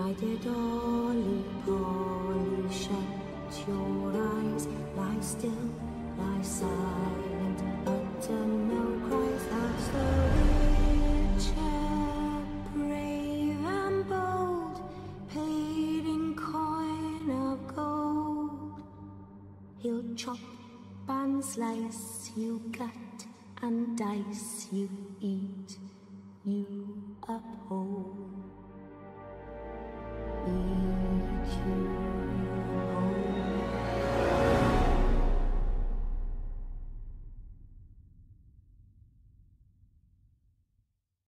My dear Dolly Polly, shut your eyes, lie still, lie silent, utter no cries. That's the Witcher, brave and bold, paid in coin of gold. He'll chop and slice, you cut and dice, you eat, you uphold.